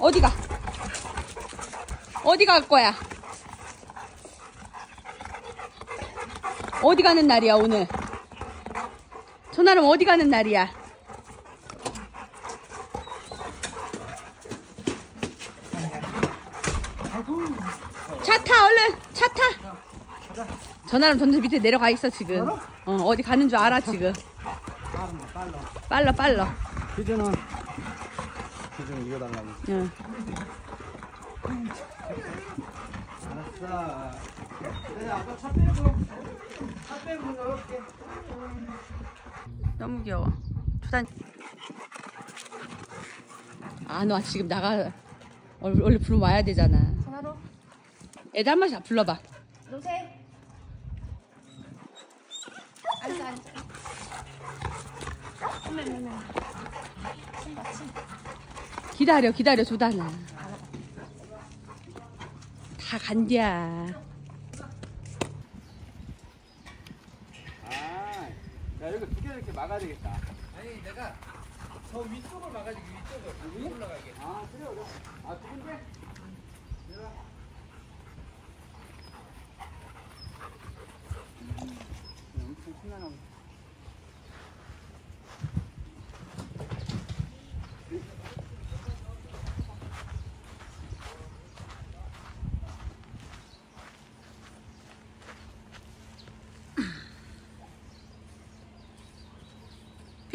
어디가? 어디 갈 거야? 어디 가는 날이야, 오늘? 전화는 어디 가는 날이야? 차 타, 얼른! 차 타! 전화는 던져 밑에 내려가 있어, 지금. 어, 어디 가는 줄 알아, 지금. 빨라, 빨라. 퀴즈는 퀴즈는 이거 달라고. 응. 알았어. 내가 아까 차 빼고 차 빼고 넣을게. 너무 귀여워. 초단. 안 와, 지금 나가. 원래 부르면 와야 되잖아. 전화로 애들 한 번씩 불러봐. 노세 앉아 앉아 어머 어머 어머 친다 친 기다려, 기다려, 조단아. 다 간디야. 아, 야 여기 두개 이렇게 막아야 되겠다. 아니 내가 저 위쪽을 막아야지 위쪽을 여기 올라가게. 아 그래 그래. 아두 군데. 엄청 신나나.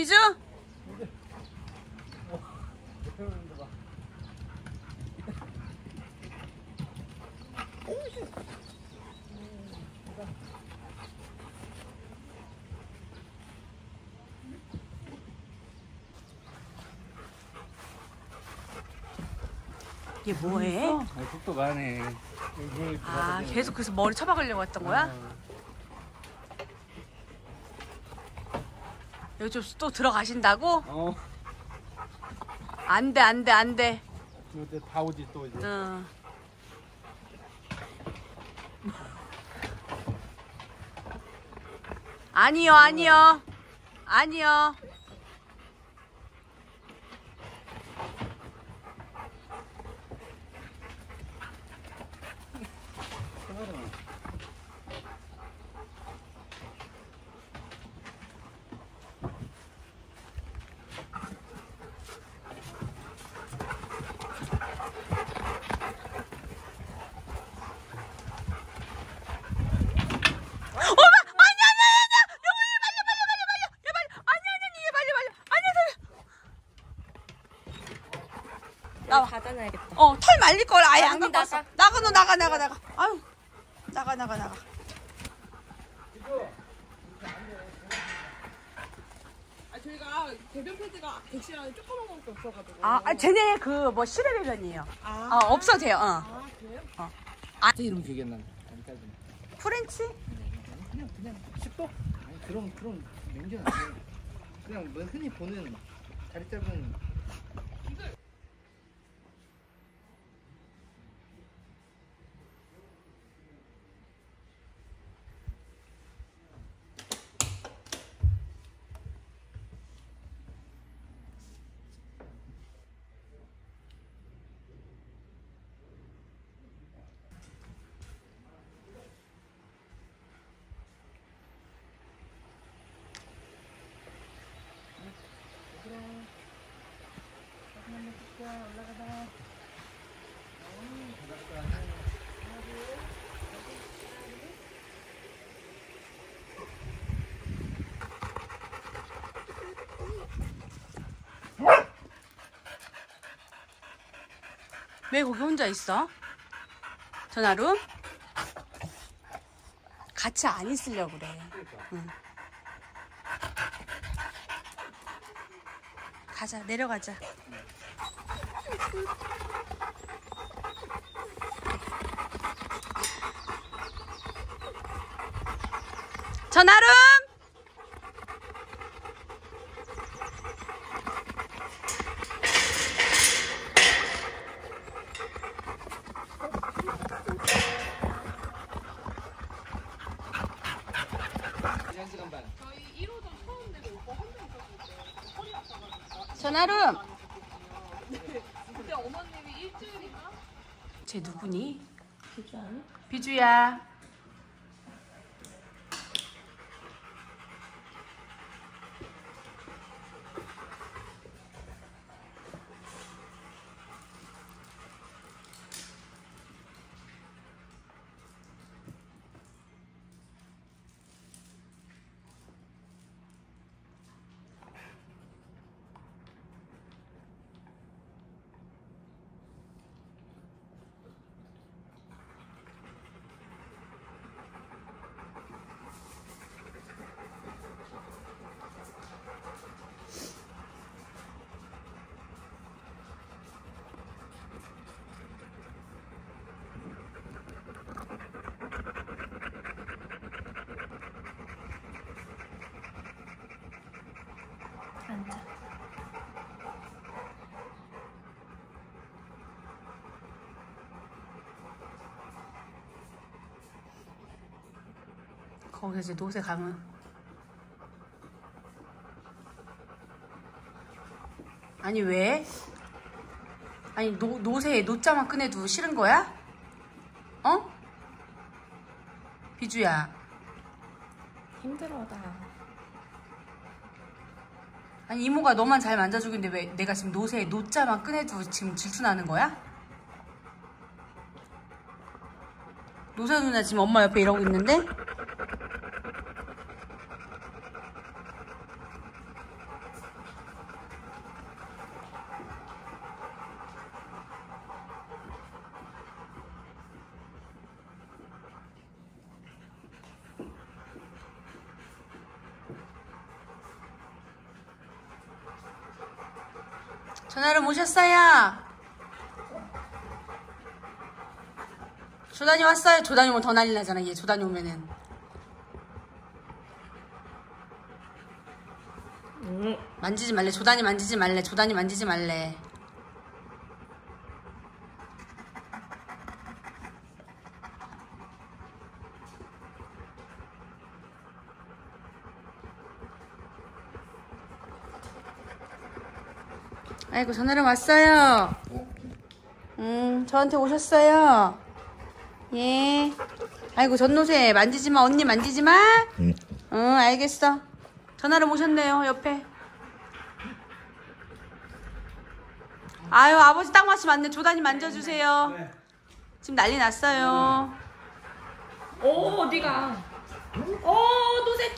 비주? 얘 뭐해? 아 속도 가네. 여기 아, 계속 그래서 머리 쳐박으려고 했던 거야? 좀또 들어가신다고? 어. 안 돼, 안 돼, 안 돼. 이때 다 오지 또 이제. 응. 아니요, 아니요. 아니요. 어머! 아니, 아니, 아니, 아니! 여보, 얘 말려, 말려, 말려, 말려! 얘 말려! 아니, 아니, 아니, 얘 말려, 말려! 아니, 아니, 나와. 닫아놔야겠다. 어, 털 말릴 걸 아예 안 갖고 왔어. 나가, 너 나가, 나가, 나가. 아유, 나가, 나가, 나가. 저희가 대변 패드가 객실안에 조그만 것밖에 없어가지고. 아, 아 쟤네 그뭐 시베리언이에요. 아, 어, 없어도 돼요. 어. 아 그래요? 제 이름 기억이 안 나네. 아직까지. 프렌치? 그냥 그냥 식도? 아니 그런 그런 명제는 아니에요. 그냥 뭐 흔히 보는 다리 짧은 왜 거기 혼자 있어? 전화로? 같이 안 있으려고 그래. 응. 가자, 내려가자. 전화룸! 전화룸! 어제 어머님이 일주일인가? 쟤 누구니? 비주 아니? 비주야. 앉아. 거기서 이제 노새 가면 아니 왜? 아니 노, 노새 노자만 꺼내도 싫은 거야? 어? 비주야 힘들어 나. 아니 이모가 너만 잘 만져주고 있는데 왜 내가 지금 노새 노자만 꺼내도 지금 질투나는 거야? 노새 누나 지금 엄마 옆에 이러고 있는데? 전화를 모셨어요. 조단이 왔어요. 조단이 오면 더 난리 나잖아. 얘 조단이 오면은. 만지지 말래. 조단이 만지지 말래. 조단이 만지지 말래. 아이고 전화를 왔어요. 음 저한테 오셨어요. 예. 아이고 전노새 만지지 마 언니 만지지 마. 응. 알겠어. 전화를 오셨네요 옆에. 아유 아버지 딱 마치 맞네. 조단이 만져주세요. 지금 난리 났어요. 오 어디가? 오 노새